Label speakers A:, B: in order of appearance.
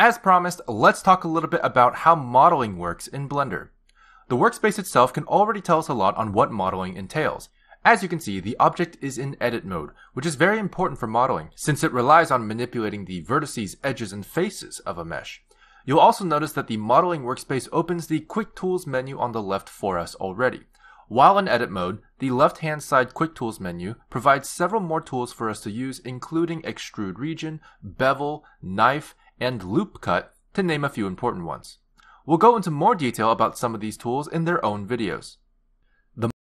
A: As promised, let's talk a little bit about how modeling works in Blender. The workspace itself can already tell us a lot on what modeling entails. As you can see, the object is in edit mode, which is very important for modeling, since it relies on manipulating the vertices, edges, and faces of a mesh. You'll also notice that the modeling workspace opens the Quick Tools menu on the left for us already. While in edit mode, the left hand side Quick Tools menu provides several more tools for us to use including Extrude Region, Bevel, Knife, and Loop Cut, to name a few important ones. We'll go into more detail about some of these tools in their own videos.